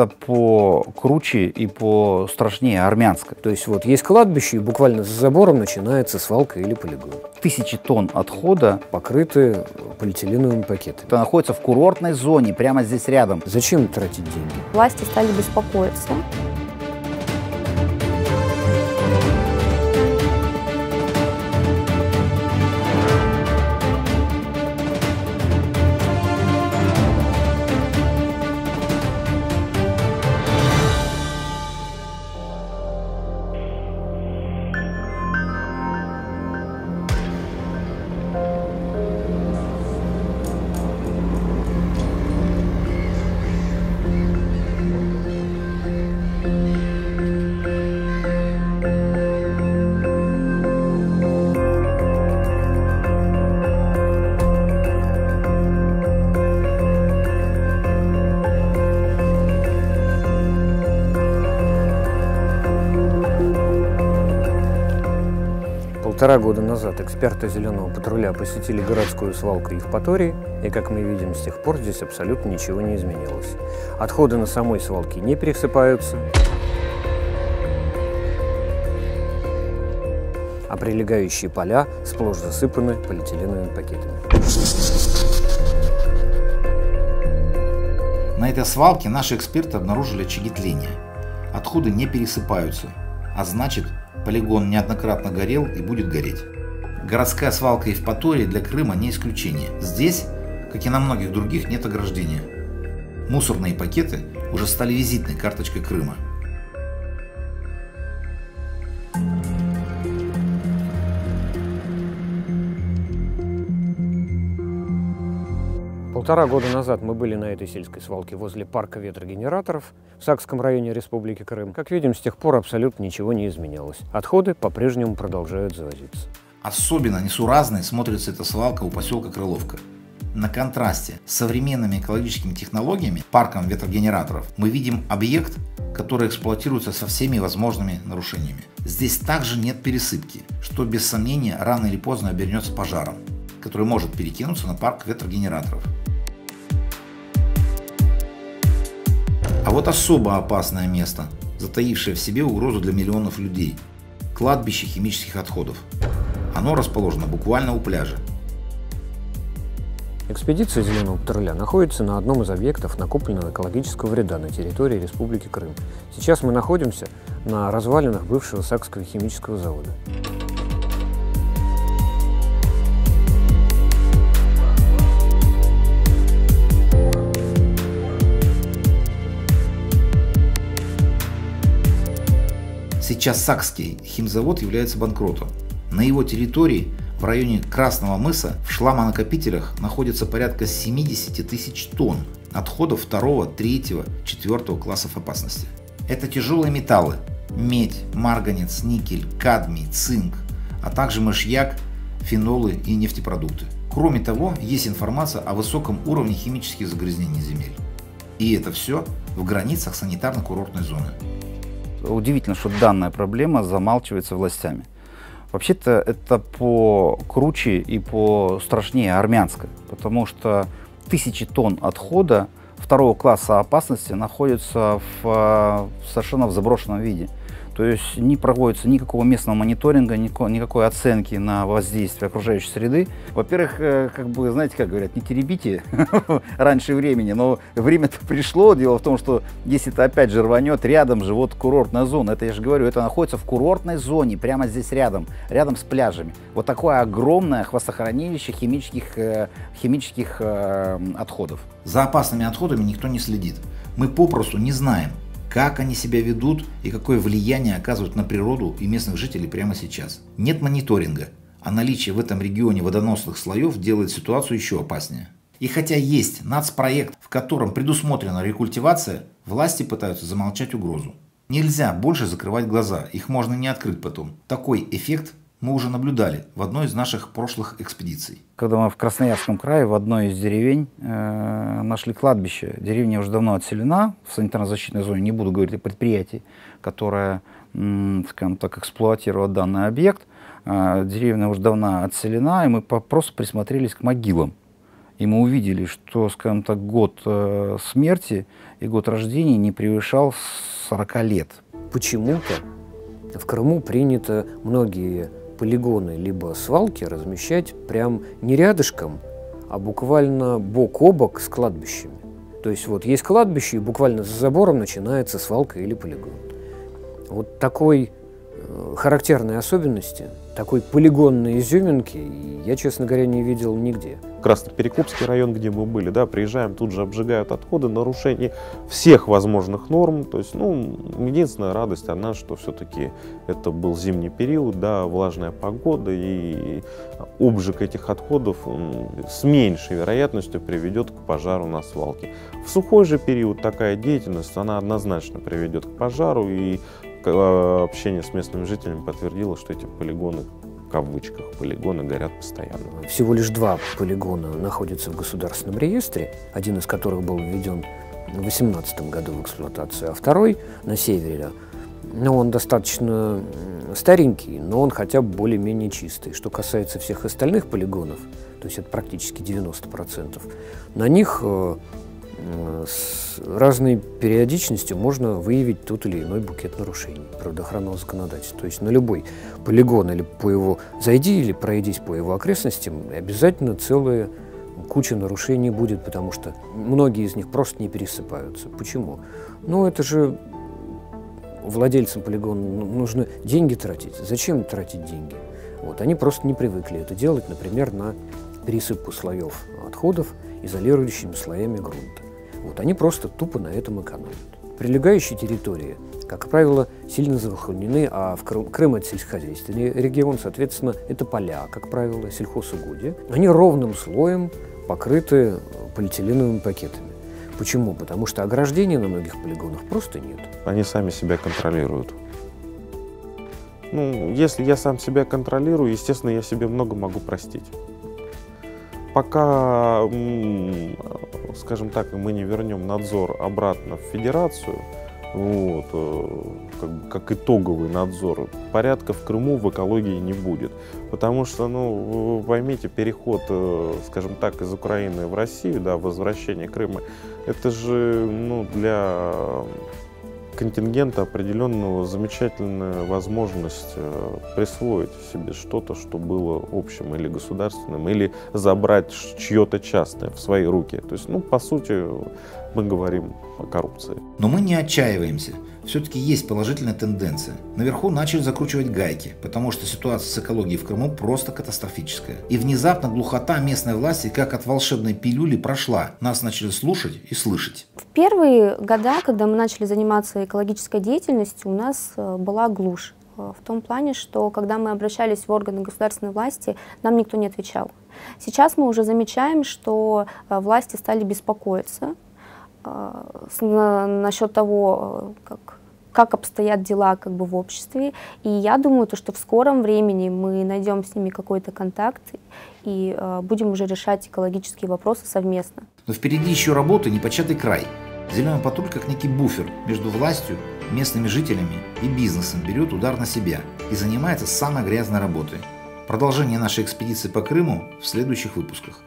это по круче и по страшнее армянской. То есть вот есть кладбище, и буквально за забором начинается свалка или полигон. Тысячи тонн отхода покрыты полиэтиленовыми пакетами. Это находится в курортной зоне, прямо здесь рядом. Зачем тратить деньги? Власти стали беспокоиться. Полтора года назад эксперты «Зеленого патруля» посетили городскую свалку Евпатории, и, как мы видим, с тех пор здесь абсолютно ничего не изменилось. Отходы на самой свалке не пересыпаются, а прилегающие поля сплошь засыпаны полиэтиленовыми пакетами. На этой свалке наши эксперты обнаружили очаги тления. Отходы не пересыпаются, а значит Полигон неоднократно горел и будет гореть. Городская свалка Евпатории для Крыма не исключение. Здесь, как и на многих других, нет ограждения. Мусорные пакеты уже стали визитной карточкой Крыма. Полтора года назад мы были на этой сельской свалке возле парка ветрогенераторов в Сакском районе Республики Крым. Как видим, с тех пор абсолютно ничего не изменилось. Отходы по-прежнему продолжают завозиться. Особенно несуразной смотрится эта свалка у поселка Крыловка. На контрасте с современными экологическими технологиями, парком ветрогенераторов, мы видим объект, который эксплуатируется со всеми возможными нарушениями. Здесь также нет пересыпки, что без сомнения рано или поздно обернется пожаром, который может перекинуться на парк ветрогенераторов. А вот особо опасное место, затаившее в себе угрозу для миллионов людей – кладбище химических отходов. Оно расположено буквально у пляжа. Экспедиция «Зеленого патруля» находится на одном из объектов накопленного экологического вреда на территории Республики Крым. Сейчас мы находимся на развалинах бывшего Сакского химического завода. Сейчас Сакский химзавод является банкротом. На его территории в районе Красного мыса в шламонакопителях находится порядка 70 тысяч тонн отходов второго, третьего, четвертого классов опасности. Это тяжелые металлы – медь, марганец, никель, кадмий, цинк, а также мышьяк, фенолы и нефтепродукты. Кроме того, есть информация о высоком уровне химических загрязнений земель. И это все в границах санитарно-курортной зоны. Удивительно, что данная проблема замалчивается властями. Вообще-то это по круче и по страшнее армянской, потому что тысячи тонн отхода второго класса опасности находятся в, в совершенно в заброшенном виде. То есть не проводится никакого местного мониторинга, никакой, никакой оценки на воздействие окружающей среды. Во-первых, э, как бы, знаете, как говорят, не теребите раньше времени, но время-то пришло. Дело в том, что если это опять же рванет, рядом же вот курортная зона, это я же говорю, это находится в курортной зоне, прямо здесь рядом, рядом с пляжами. Вот такое огромное хвостохранилище химических, э, химических э, отходов. За опасными отходами никто не следит. Мы попросту не знаем, как они себя ведут и какое влияние оказывают на природу и местных жителей прямо сейчас. Нет мониторинга, а наличие в этом регионе водоносных слоев делает ситуацию еще опаснее. И хотя есть нацпроект, в котором предусмотрена рекультивация, власти пытаются замолчать угрозу. Нельзя больше закрывать глаза, их можно не открыть потом. Такой эффект мы уже наблюдали в одной из наших прошлых экспедиций. Когда мы в Красноярском крае в одной из деревень э, нашли кладбище, деревня уже давно отселена в санитарно-защитной зоне, не буду говорить о предприятии, которое, скажем так, эксплуатировало данный объект, э, деревня уже давно отселена, и мы просто присмотрелись к могилам. И мы увидели, что, скажем так, год э, смерти и год рождения не превышал 40 лет. Почему-то в Крыму принято многие полигоны либо свалки размещать прям не рядышком, а буквально бок о бок с кладбищами. То есть вот есть кладбище, и буквально за забором начинается свалка или полигон. Вот такой характерной особенности, такой полигонной изюминки я, честно говоря, не видел нигде. Красноперекопский район, где мы были, да, приезжаем, тут же обжигают отходы, нарушение всех возможных норм. То есть, ну, единственная радость одна, что все-таки это был зимний период, да, влажная погода, и обжиг этих отходов с меньшей вероятностью приведет к пожару на свалке. В сухой же период такая деятельность, она однозначно приведет к пожару, и общение с местными жителями подтвердило, что эти полигоны в кавычках полигоны горят постоянно. Всего лишь два полигона находятся в государственном реестре, один из которых был введен в 2018 году в эксплуатацию, а второй на севере. Ну, он достаточно старенький, но он хотя бы более-менее чистый. Что касается всех остальных полигонов, то есть это практически 90%, на них э, с разной периодичностью можно выявить тот или иной букет нарушений природоохранного законодательства. То есть на любой полигон или по его зайди или пройдись по его окрестностям, обязательно целая куча нарушений будет, потому что многие из них просто не пересыпаются. Почему? Ну, это же владельцам полигона ну, нужно деньги тратить. Зачем тратить деньги? Вот, они просто не привыкли это делать, например, на пересыпку слоев отходов изолирующими слоями грунта. Вот, они просто тупо на этом экономят. Прилегающие территории, как правило, сильно захоронены, а в Крым, Крым это сельскохозяйственный регион, соответственно, это поля, как правило, сельхозугодия. Они ровным слоем покрыты полиэтиленовыми пакетами. Почему? Потому что ограждения на многих полигонах просто нет. Они сами себя контролируют. Ну, если я сам себя контролирую, естественно, я себе много могу простить. Пока, скажем так, мы не вернем надзор обратно в федерацию, вот, э, как, как итоговый надзор, порядка в Крыму в экологии не будет. Потому что, ну, вы поймите, переход, э, скажем так, из Украины в Россию, да, возвращение Крыма, это же, ну, для контингента определенного замечательная возможность э, присвоить себе что-то, что было общим или государственным, или забрать чье-то частное в свои руки. То есть, ну, по сути, мы говорим о коррупции. Но мы не отчаиваемся. Все-таки есть положительная тенденция. Наверху начали закручивать гайки, потому что ситуация с экологией в Крыму просто катастрофическая. И внезапно глухота местной власти как от волшебной пилюли прошла. Нас начали слушать и слышать. В первые года, когда мы начали заниматься экологической деятельностью, у нас э, была глушь э, в том плане, что когда мы обращались в органы государственной власти, нам никто не отвечал. Сейчас мы уже замечаем, что э, власти стали беспокоиться насчет того, как как обстоят дела как бы в обществе. И я думаю, то, что в скором времени мы найдем с ними какой-то контакт и э, будем уже решать экологические вопросы совместно. Но впереди еще работа непочатый край. Зеленый патруль как некий буфер между властью, местными жителями и бизнесом берет удар на себя и занимается самой грязной работой. Продолжение нашей экспедиции по Крыму в следующих выпусках.